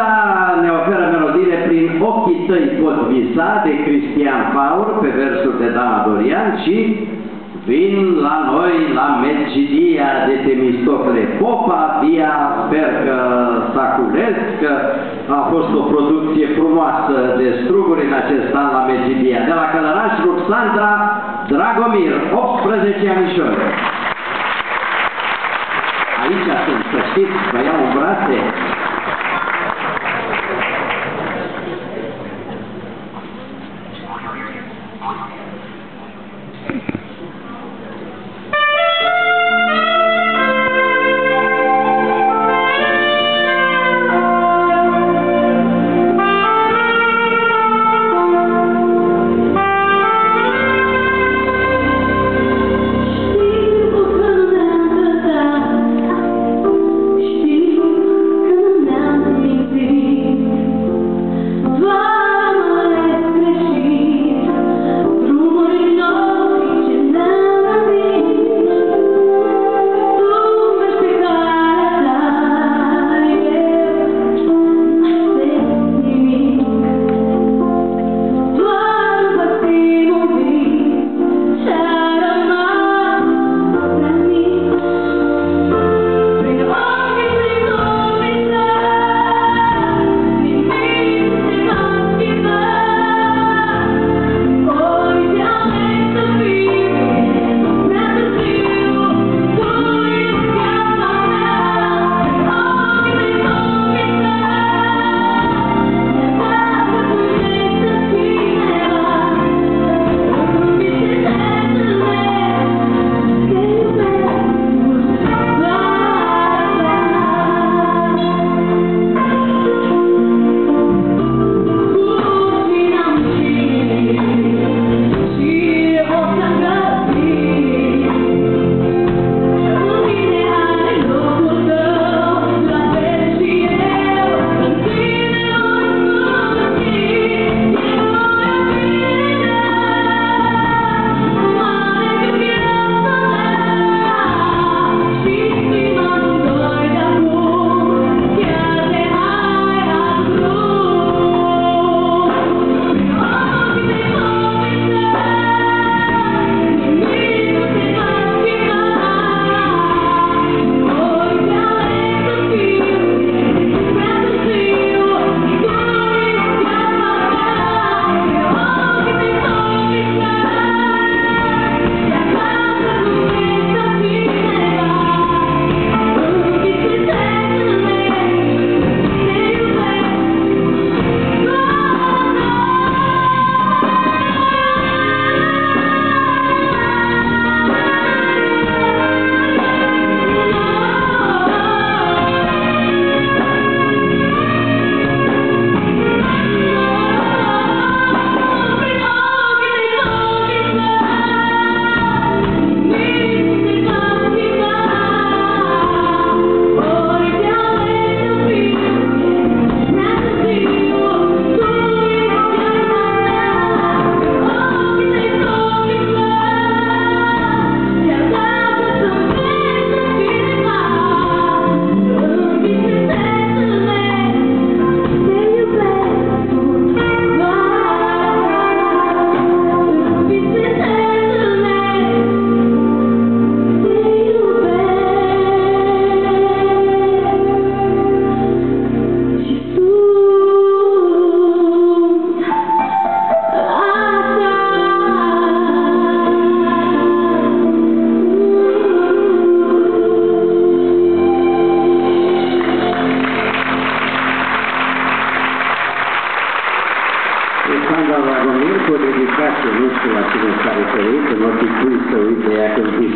Da, ne oferă melodiile prin ochii tăi pot visa de Cristian Faur pe versuri de Dana Dorian și Vin la noi la Mercidia de Temistocle Popa, via, sper că saculez, că a fost o producție frumoasă de struguri în acest an la Mercidia. De la Călăraș, Ruxandra Dragomir, 18 anișori. Aici sunt, să știți, vă iau în brațe.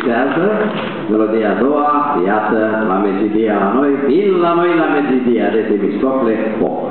Când visează, melodia a doua, iată, la Mezidia la noi, vin la noi la Mezidia de Temistocle Pop.